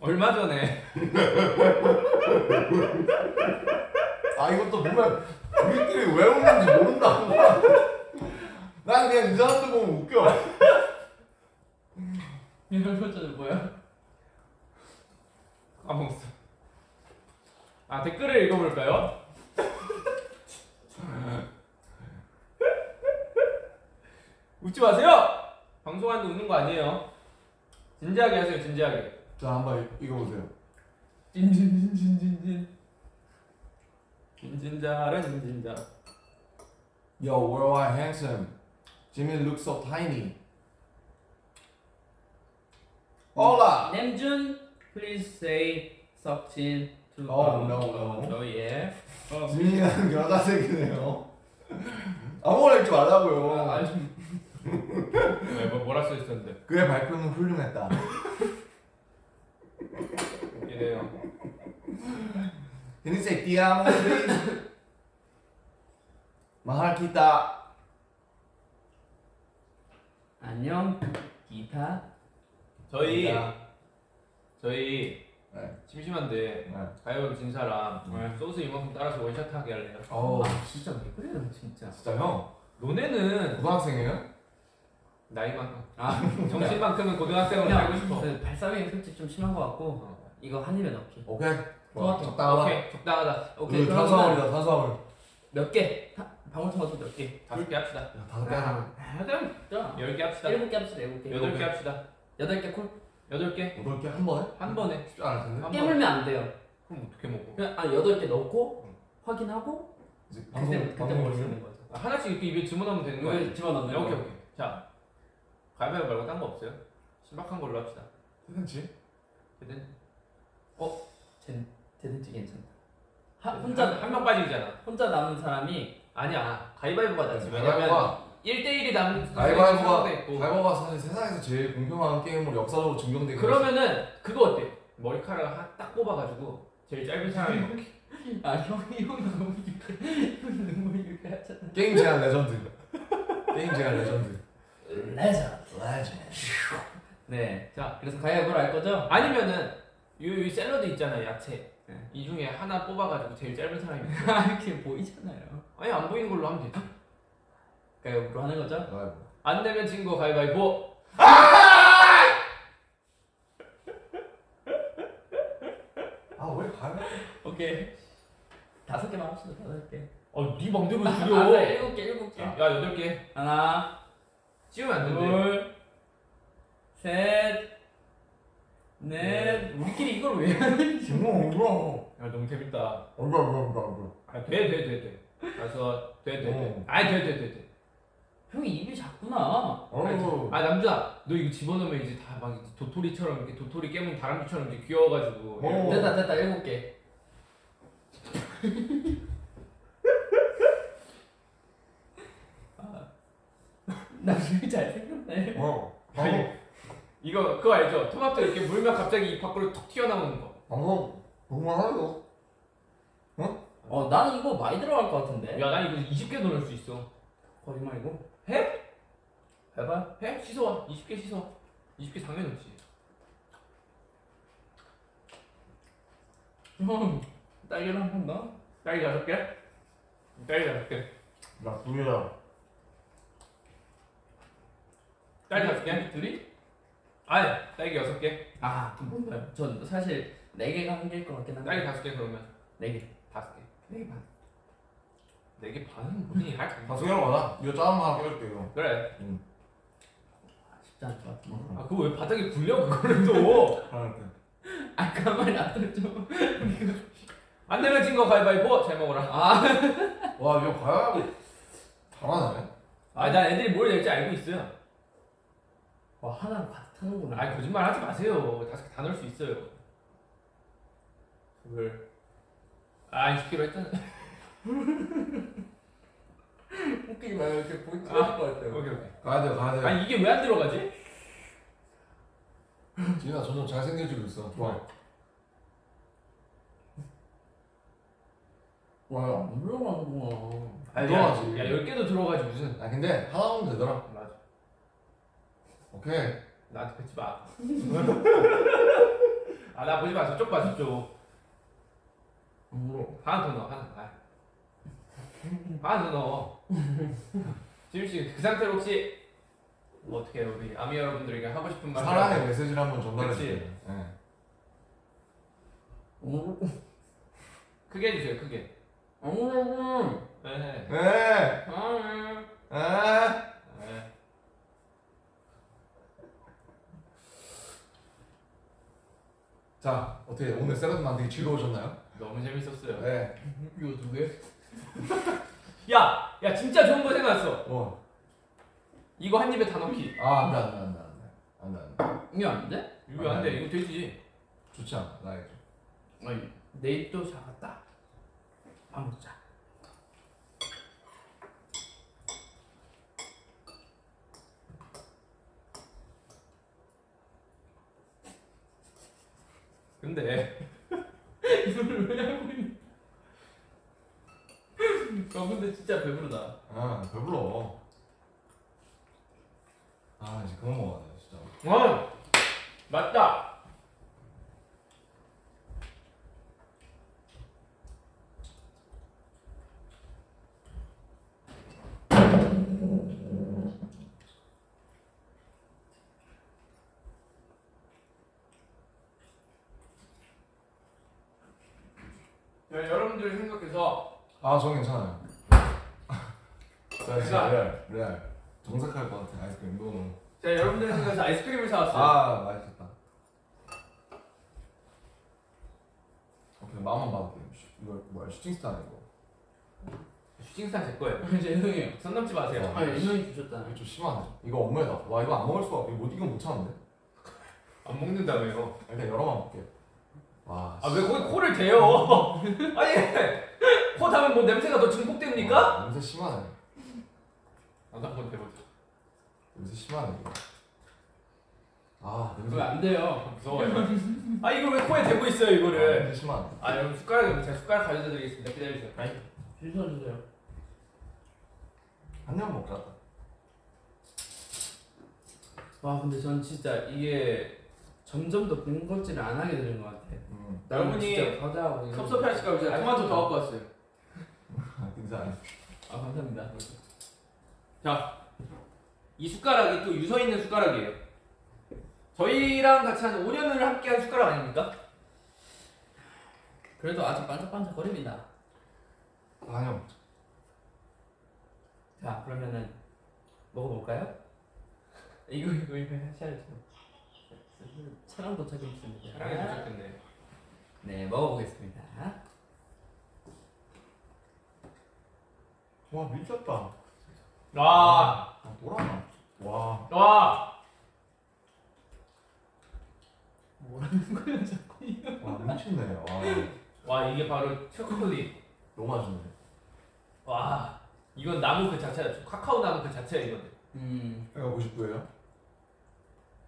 얼마 전에 아 이것도 보면 우리끼리 왜 웃는지 모른다. 난 그냥 이 사람들 보면 웃겨. 이런 표정은 뭐야? 까먹었어. 아 댓글을 읽어볼까요? 웃지 마세요. 방송하는데 웃는 거 아니에요. 진지하게 하세요. 진지하게. 자 한번 읽어보세요. 진진진진진진. 진진자라 진진자. Yo, worldwide handsome. Jimmy looks so tiny. Hola. 남준, please say 석진 to Oh, no, no. 어 예. 지민이는 여자색이네요. 아무거나 읽지 말라고요. 아 좀. 왜 뭐, 뭐라 써 있었는데? 그의 발표는 훌륭했다. 이래요. You say ti amo, please? Mahal kita. 안녕 기타 저희 야. 저희 네. 심심한데 네. 가요금 진 사람 네. 소스 이만큼 따라서 원샷 하게 할래요. 어, 아 진짜 왜 그래요 진짜 진짜 형. 너네는 고등학생이에요? 나이만큼 아 정신만큼은 고등학생으로 살고 싶어. 그 발사믹이 솔직히 좀 심한 것 같고 어. 이거 한 입에 넣기 오케이. 토마토. 적당하다. 오케이 적당하다. 오케이 탄수화물이다, 탄수화물. 몇 개 방울토마토 몇 개 다섯 개 합시다. 야, 다섯 개 하자. 하자 자열개 합시다. 일곱 개 합시다 일곱 개 여덟 개 합시다. 여덟 개 콜? 여덟 개 여덟 개 한 번에? 한 번에. 쉽지 않을 텐데. 한 깨물면 안 돼요 그럼 어떻게 먹어? 그냥 아 여덟 개 넣고 확인하고 이제 그때 방송 그때 방송 먹을 수? 있는 거죠 아, 하나씩 이렇게 입에 집어넣으면 되는 거야. 이거 집어넣는 네, 거 오케이 오케이. 자 가위바위보 말고 딴 거 없어요? 신박한 걸로 합시다. 괜찮지? 근데 대든지 괜찮다 하, 혼자 한 명 빠지잖아. 혼자 남은 사람이 아니야 가위바위보가 낫지. 왜냐면 가위바위보가 1대1이 남은 가위바위보가 있고. 가위바위보가 사실 세상에서 제일 공평한 게임으로 역사적으로 증명되게 그러면은 그거 어때? 머리카락 한- 딱 뽑아가지고 제일 짧은 사람이 먹기. 아 형이 형 너무 유쾌 형 너무 유쾌하잖아 게임 제한 레전드. 게임 제한 레전드. 레전 레전드. 네 자 그래서 가위바위보를 할 거죠? 아니면은 이, 이 샐러드 있잖아요 야채. 네. 이 중에 하나 뽑아가지고 제일 짧은 사람이. 아 이렇게 보이잖아요 아니 안 보이는 걸로 하면 되지. 가위바위보로 하는 거죠? 아이고. 안 내면 진 거 가위바위보. 아왜 가위? 오케이 다섯 개만 합시다 다섯 개 어네 맘대로 아, 줄여. 일곱 개 일곱 개 야 여덟 개. 하나 찌우면 안 된대. 둘, 셋, 넷. 우리끼리 이걸 왜 하는지. 뭐야 뭐야. 야 너무 재밌다. 얼마 얼마 얼마 얼마. 아돼돼 돼 돼. 다섯 돼돼 돼. 어. 아니 돼돼 돼 돼. 형이 입이 작구나. 어우. 아 남자 너 이거 집어넣으면 이제 다 막 도토리처럼 이렇게 도토리 깨문 다람쥐처럼 이제 귀여워가지고 어. 됐다 됐다 일곱 개. 아, 나 되게 잘생겼네. 어. 방송 이거 그거 알죠? 토마토 이렇게 물면 갑자기 이 밖으로 톡 튀어나오는 거. 방송 정말 하죠. 어, 나는 이거 많이 들어갈 것 같은데. 야 나 이거 20개 넣을 수 있어. 거짓말이고. 해? 해봐. 해? 씻어와. 20개 씻어. 20개 당연히 넣지. 형, 딸기를 한번 더. 딸기 다섯 개? 딸기 다섯 개. 나 둘이라. 딸기 다섯 개? 둘이? 아니 딸기 여섯 개. 아, 뭔가요? 전 사실 네 개가 한 개일 것 같긴 한데. 딸기 다섯 개 그러면 네 개. 다섯 개. 네 개 반. 네개 반은 뭐니? 할 거. 방송이라고 하자. 이거 짜장 하나 끓일게요. 그래. 쉽지 않을 것 같은데. 아 그거 왜 바닥에 굴려 그거를 또? 하나 때. 아, 가만히 놔둬줘. 안 되면 진 거 가위바위보 잘 먹어라. 아, 와 이거 과연 잘하네. 아난 애들이 뭘 낼지 알고 있어요. 와, 하나로 가득 타는구나. 아 거짓말 하지 마세요. 다섯 개 다 넣을 수 있어요. 그걸 아 20kg 했잖아. 웃기지 마요. 이렇게 보이 아, 것 같아요. 오케이 오케이. 가야 돼요 가야 돼요. 아니 이게 왜 안 들어가지? 지민아 점점 잘생겨지고 있어. 좋아. 와, 안 들어가는구나. 아니, 들어가지. 야 10개도 들어가지 무슨. 아 근데 하나 오면 되더라. 오케이. 나한테 뱉지 마. 아 나 보지 마. 저쪽 봐 저쪽. 뭐? 하나 더 넣어 하나. 아. 하나 더 넣어. 지민 씨그 상태로 혹시 뭐 어떻게 해요 우리 아미 여러분들에게 하고 싶은 말 사랑의 메시지를 한번 전달해 그치. 주세요. 네. 음, 크게 해주세요 크게 음, 네. 네. 음. 에. 자 어떻게 오늘 샐러드 만들기 즐거우셨나요? 너무 재밌었어요 네. 이거 두 개? 야! 야 진짜 좋은 거 생각났어 뭐? 이거 한 입에 다 넣기 아 안돼 안돼 안돼 안돼 안돼 안돼. 이게 안 돼? 이거 안 돼 이거 되지 좋지 않아 나에게. 아니 내일 또 잡았다. 밥 먹자. 근데 이거를 왜 하고 있는 아 근데 진짜 배부르다 아 배불러. 아 이제 그만 먹어야 돼 진짜. 어 맞다 야, 여러분들 생각해서 아 저는 괜찮아요. 자 진짜 제가- 레알 레알 정색할 것 같아 아이스크림 너무. 자 여러분들 생각해서 아이스크림을 사왔어요 아 맛있겠다. 오케이 마음만 받을게요. 슈- 이거 뭐야 슈팅스타네 이거. 슈팅스타 제 거예요 죄송해요. 손 넘지 마세요 아니 인형이 주셨잖아요. 이거 좀 심하네. 이거 엄마다. 와 이거 안 먹을 수가 없. 이거 못 이거 못 참는데. 안 먹는다며요 일단 열어만 볼게요. 와. 아 왜 거기 코를 대요? 아니 코 닿으면 뭐 냄새가 더 증폭됩니까? 와, 냄새 심하네. 나도 한번 대보자 냄새 심하네 이거. 아 냄새. 안 돼요. 무서워요 아 이걸 왜 코에 대고 있어요 아, 이거를 냄새 심하네. 아 여러분 없는데 제가 숟가락 가져다 드리겠습니다 기다려주세요 주셔주세요. 한입 먹자. 와 근데 전 진짜 이게 점점 더 군것질을 안 하게 되는 것 같아. 음. 여러분이 진짜 과자하고 이런 섭섭해 하실까 봐 제가 토마토 더 갖고 왔어요 아 괜찮아. 아 감사합니다. 이 숟가락이 또 유서 있는 숟가락이에요 저희랑 같이 한 5년을 함께 한 숟가락 아닙니까? 그래도 아직 반짝반짝 거립니다. 한입 먹자. 자 그러면은 먹어볼까요? 이거 이거 이거 좀. 차량 도착했습니다. 사랑해 주셨겠네 네 먹어보겠습니다. 와 미쳤다. 와, 아 뭐라나. 와. 와, 뭐라는 거야 자꾸. 와 미쳤네. 와 와 이게 바로 초콜릿 너무 맛있네. 와 이건 나무 그 자체야 카카오 나무 그 자체야 이거는 음. 해가 99예요?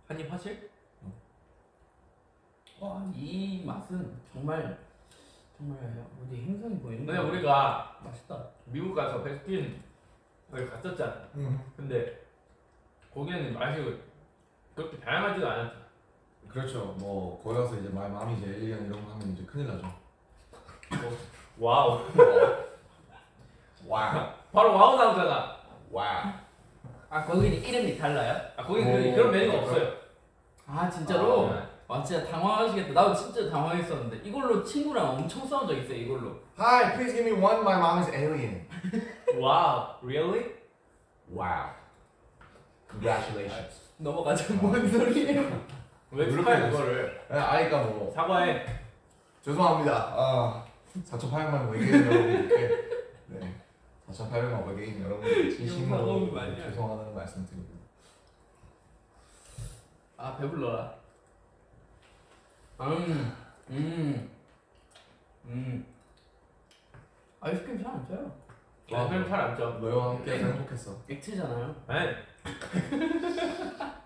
한입 하실? 와 이 맛은 정말 정말 어디 행성이 보이는 근데 거야. 우리가 맛있다. 미국 가서 베스킨 거기 갔었잖아 응. 근데 거기는 맛이 그렇게 다양하지도 않았잖아 그렇죠. 뭐 거기 가서 이제 my mom is alien 이런 거 하면 이제 큰일 나죠. Wow 와. 바로 wow 나오잖아 와. 아 거기는 이름이 달라요? 아 거기 오, 그, 그런 메뉴가 그럴까? 없어요 아 진짜로? 아, 와 진짜 당황하시겠다. 나도 진짜 당황했었는데 이걸로 친구랑 엄청 싸운 적 있어요. 이걸로. Hi, please give me one. My mom is alien. Wow really? Wow. Congratulations. 넘어가자. 뭔 소리예요? 왜 축하해. 그거를 네, 아이가 뭐 사과해 죄송합니다. 아 4,800만 외계인 여러분들께 네 4,800만 외계인 여러분들 진심으로 죄송하다는 말씀드립니다. 아 배불러라. 음, 음, 음. 아이스크림 잘안 쪄요. 와 그럼 잘안 쪄. 너희와 함께해서 행복했어. 액체잖아요. 네.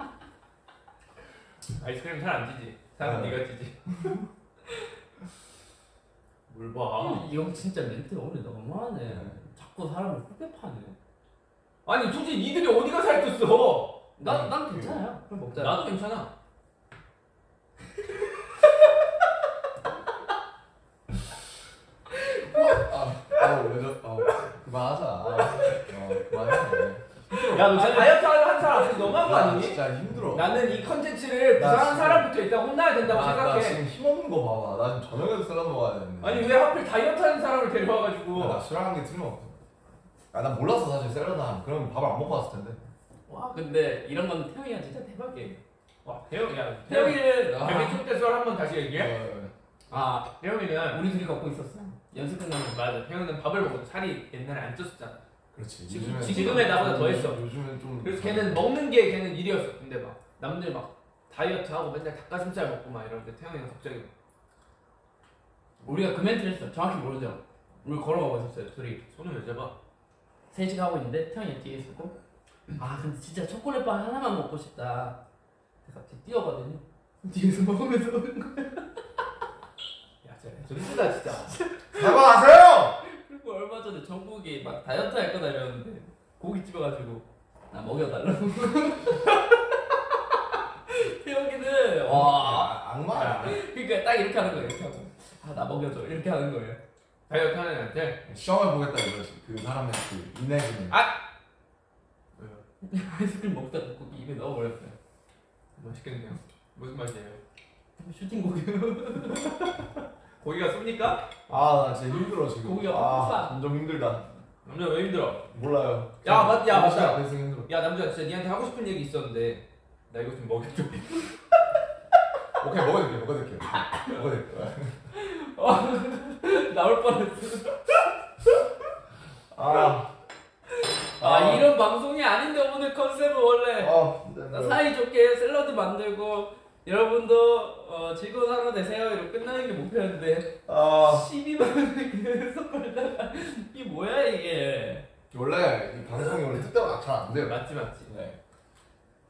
아이스크림 잘안 지지. 사람 네. 네가 지지. 물 봐. 이형 진짜 멘트 오늘 너무하네. 자꾸 사람을 후배 파네. 아니 솔직히 니들이 어디가 살쪘어? 난, 난 괜찮아요. 그럼 먹자. 나도 괜찮아. 아, 왜 저, 아, 그만하자. 아, 어, 그만해. 야 너 진짜 다이어트 하는 사람 앞에서 너무한 거 나 아니니? 진짜 힘들어. 나는 이 컨텐츠를 나 부상한 진짜- 사람부터 일단 혼나야 된다고 나, 나 생각해. 지금 힘없는 거 봐봐. 나 지금 저녁에도 샐러드 먹어야 되는데. 아니 왜 하필 다이어트 하는 사람을 데려와가지고. 나 술 하는 게 틀림없어. 아, 난 몰랐어 사실 샐러드 하면. 그럼 밥을 안 먹고 왔을 텐데. 와 근데 이런 건 태영이가 진짜 대박이에요. 와 태영이 야 태영이 태영이는 아, 초때 썰 한번 다시 얘기해. 어, 아 태영이는 우리 둘이 갖고 있었어. 연습 끝나면 맞아. 태영이는 밥을 먹어도 살이 옛날에 안 쪘었잖아. 그렇지. 지금- 지금의 나보다 더 했어. 요즘엔 좀. 그래서 걔는 먹는 게 걔는 일이었어. 근데 막 남들 막 다이어트 하고 맨날 닭가슴살 먹고 막 이러는데 태영이는 갑자기 우리가 그 멘트를 했어. 정확히 모르죠. 우리 걸어가고 있었어요. 둘이 손을 왜 잡아? 셋이 가고 있는데 태영이 뒤에 있었고 아 근데 진짜 초콜릿 빵 하나만 먹고 싶다. 갑자기 뛰어가더니 뒤에서 먹으면서 오는 거야. 야 진짜 존재다 진짜. 사과하세요. 얼마 전에 정국이 막 다이어트 할 거다 이러는데 고기 집어가지고 나 먹여달라고. 태영이는 와 아, 악마야. 그러니까 딱 이렇게 하는 거예요. 이렇게 하고 아 나 먹여줘 이렇게 하는 거예요. 다이어트 하는 애한테 시험해 보겠다 이거지. 그 사람의 그 인내심을. 아이스크림 먹다가 고기 입에 넣어버렸어요. 맛있겠네요. 무슨 맛이에요? 슈팅 고기요. 고기가 씁니까? 아, 나 진짜 힘들어 지금. 고기가 아. 점점 힘들다. 남자 왜 힘들어? 몰라요. 야, 맞- 야, 맞다. 힘들어. 야 남자 진짜 니한테 하고 싶은 얘기 있었는데 나 이거 좀 먹여줘. 오케이 먹어줄게, 먹어줄게. 먹어줄게. 나올 뻔했어. 아, 아 이런 방송이 아닌데 오늘 컨셉은 원래 아, 나 사이 좋게 샐러드 만들고 여러분도 어, 즐거운 하루 되세요 이렇게 끝나는 게 목표였는데 아, 12만 원을 계속 걸다가 이게 뭐야 이게 원래 이 방송이 원래 뜻대로 잘안 돼요. 맞지 맞지. 네.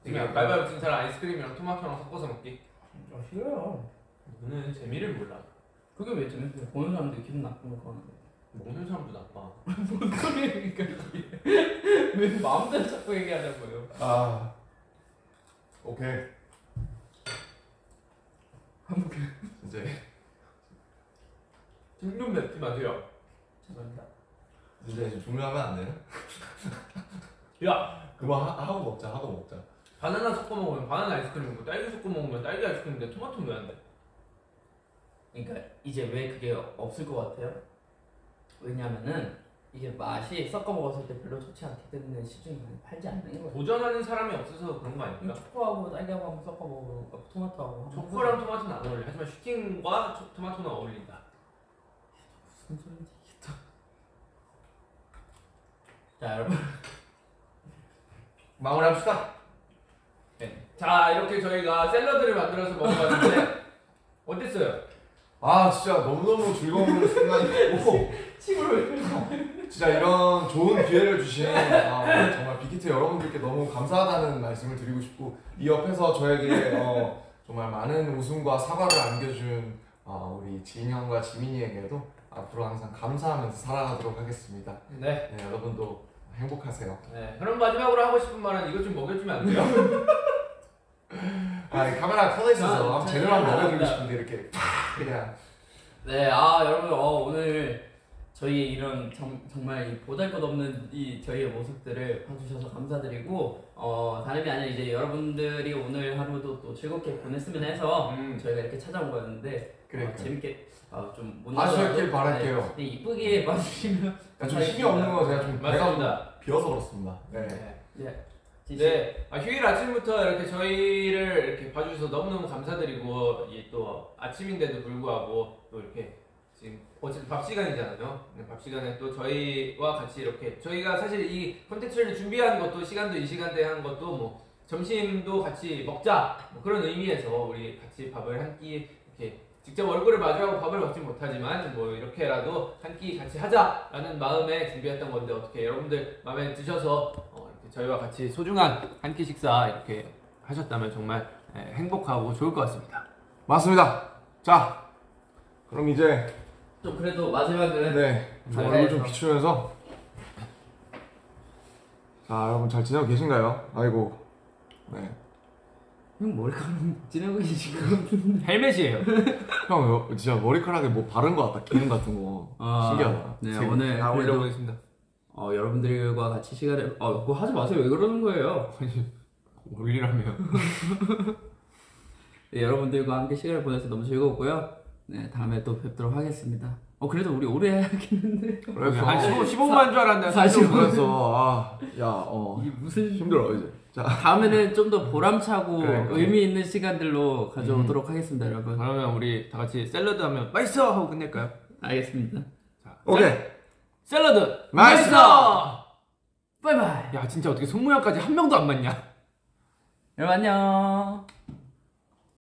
지금 말바이브 진짜랑 아이스크림이랑 토마토랑 섞어서 먹기. 아 싫어요 너는 재미를 몰라. 그게 왜 재밌어요 보는 사람들이 기분 나쁜 거 하는데 먹는 사람도 나빠. 뭔 소리니까 그게 왜 마음대로 자꾸 얘기하냐고요 아, 오케이. 한국에 이제 등좀 맺지 마세요. 죄송합니다 이제 좀 종료하면 안 돼요? 야 그만 하, 하고 먹자, 하고 먹자. 바나나 섞어 먹으면 바나나 아이스크림이고 딸기 섞어 먹으면 딸기 아이스크림인데 토마토는 왜 안 돼? 그러니까 이제 왜 그게 없을 것 같아요? 왜냐면은 이게 맛이 섞어 먹었을 때 별로 좋지 않게 되는 시중에 많이 팔지 않는 거예요. 도전하는 사람이 없어서 그런 거 아닐까? 초코하고 딸기하고 한번 섞어 먹고 토마토하고 한번 초코랑 토마토는 안 어울려. 하지만 슈팅과 초- 토마토는 어울린다. 무슨 소리인지 이게 또. 자 여러분 마무리합시다. 자 이렇게 저희가 샐러드를 만들어서 먹어봤는데 어땠어요? 아, 진짜 너무너무 즐거운 순간이고. 침을 진짜 이런 좋은 기회를 주신 아, 정말 빅히트 여러분들께 너무 감사하다는 말씀을 드리고 싶고 이 옆에서 저에게 어, 정말 많은 웃음과 사과를 안겨준 어, 우리 형과 지민이에게도 앞으로 항상 감사하면서 살아가도록 하겠습니다. 네. 네, 여러분도 행복하세요. 네. 그럼 마지막으로 하고 싶은 말은 이것 좀 먹여주면 안 돼요? 아, 이 카메라 켜져 있어서 아, 제대로 한번 아, 싶은데 이렇게 팍 그냥 네, 아 여러분 어, 오늘 저희의 이런 정, 정말 이 보잘것없는 이 저희의 모습들을 봐주셔서 감사드리고 어 다름이 아니라 이제 여러분들이 오늘 하루도 또 즐겁게 보냈으면 해서 음. 저희가 이렇게 찾아온 거였는데 그래. 어, 재밌게 어, 좀못 아쉬웠길 바랄게요. 네, 이쁘게 봐주시면 좀 힘이 없는 거 제가 좀 배가 맞습니다. 비어서 그렇습니다. 네. 네. 네, 진짜 네, 아, 휴일 아침부터 이렇게 저희를 이렇게 봐주셔서 너무너무 감사드리고 이또 아침인데도 불구하고 또 이렇게 어쨌든 밥 시간이잖아요. 네, 밥 시간에 또 저희와 같이 이렇게 저희가 사실 이 콘텐츠를 준비한 것도 시간도 이 시간대에 한 것도 뭐 점심도 같이 먹자 뭐 그런 의미에서 우리 같이 밥을 한 끼 이렇게 직접 얼굴을 마주하고 밥을 먹지 못하지만 뭐 이렇게라도 한 끼 같이 하자라는 마음에 준비했던 건데 어떻게 여러분들 마음에 드셔서 어, 저희와 같이 소중한 한 끼 식사 이렇게 하셨다면 정말 예, 행복하고 좋을 것 같습니다. 맞습니다. 자, 그럼 이제 좀 그래도 마지막은 네, 좀 네, 얼굴 좀 네. 비추면서 자, 여러분 잘 지내고 계신가요? 아이고, 네, 형 머리카락 지나고 계신 것 같은데 헬멧이에요. 형 여- 진짜 머리카락에 뭐 바른 거 같다, 기름 같은 거 아, 신기하다. 네 지금 오늘 다 그래도 올려보겠습니다. 어, 여러분들과 같이 시간을 어 그거 하지 마세요 왜 그러는 거예요 올리라면. 네, 여러분들과 함께 시간을 보내서 너무 즐거웠고요. 네, 다음에 또 뵙도록 하겠습니다. 어, 그래도 우리 오래 해야겠는데. 그래서 한 15, 15만 줄 알았는데. 45. 그래서 아, 야, 어이 무슨 힘들어 이제. 자, 다음에는 좀 더 보람차고 그래, 그래. 의미 있는 시간들로 가져오도록 하겠습니다, 여러분. 그러면 우리 다 같이 샐러드 하면 맛있어 하고 끝낼까요? 알겠습니다. 자, 오케이. 샐러드 맛있어! 바이바이. 야 진짜 어떻게 손모양까지 한 명도 안 맞냐? 여러분 안녕.